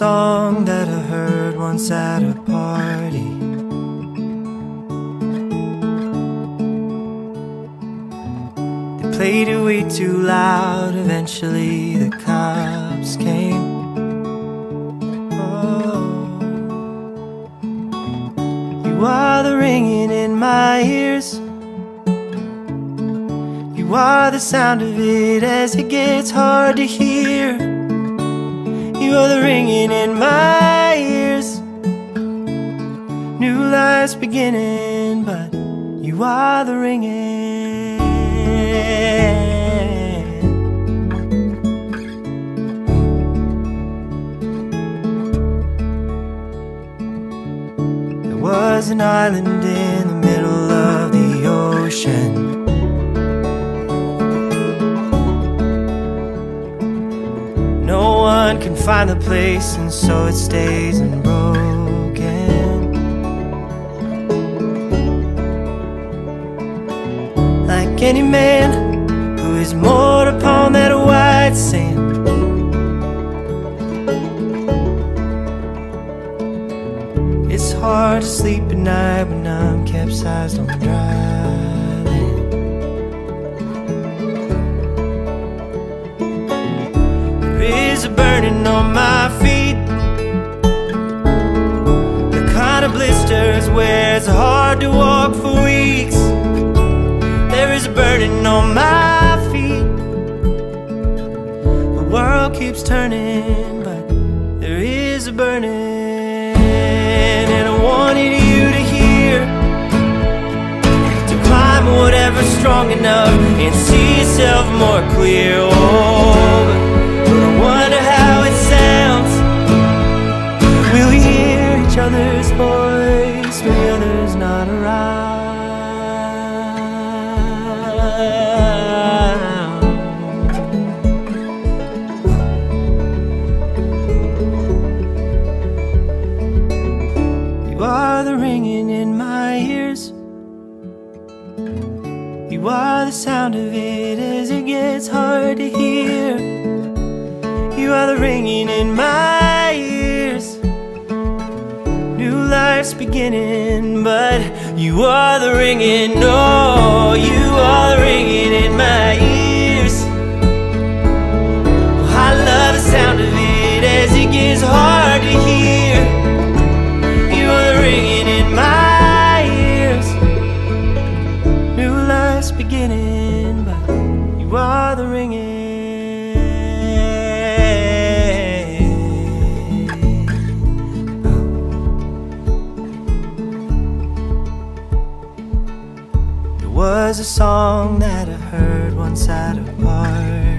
song that I heard once at a party. They played it way too loud, eventually the cops came. Oh, you are the ringing in my ears. You are the sound of it as it gets hard to hear. Ringing in my ears. New life's beginning, but you are the ringing. There was an island in the middle of the ocean. Can find a place, and so it stays unbroken. Like any man who is moored upon that white sand. It's hard to sleep at night when I'm capsized on dry land. There is a burning on my feet. The kind of blisters where it's hard to walk for weeks. There is a burning on my feet. The world keeps turning, but there is a burning. And I wanted you to hear to climb whatever's strong enough and see yourself more clear. Oh, other's not around? You are the ringing in my ears. You are the sound of it as it gets hard to hear. You are the ringing in my Life's beginning, but you are the ringing. No, you are the ringing in my ears. Oh, I love the sound of it as it gets hard to hear. You are the ringing in my ears. New life's beginning, but you are the ringing. Was a song that I heard once at a party.